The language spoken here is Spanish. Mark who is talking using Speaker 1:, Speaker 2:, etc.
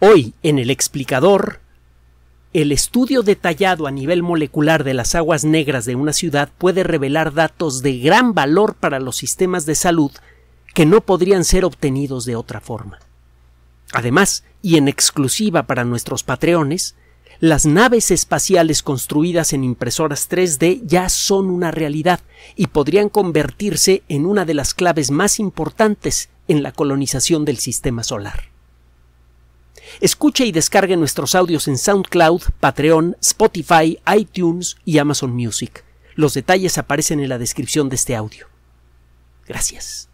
Speaker 1: Hoy, en el explicador, el estudio detallado a nivel molecular de las aguas negras de una ciudad puede revelar datos de gran valor para los sistemas de salud que no podrían ser obtenidos de otra forma. Además, y en exclusiva para nuestros patreones, las naves espaciales construidas en impresoras 3D ya son una realidad y podrían convertirse en una de las claves más importantes en la colonización del sistema solar. Escuche y descargue nuestros audios en SoundCloud, Patreon, Spotify, iTunes y Amazon Music. Los detalles aparecen en la descripción de este audio. Gracias.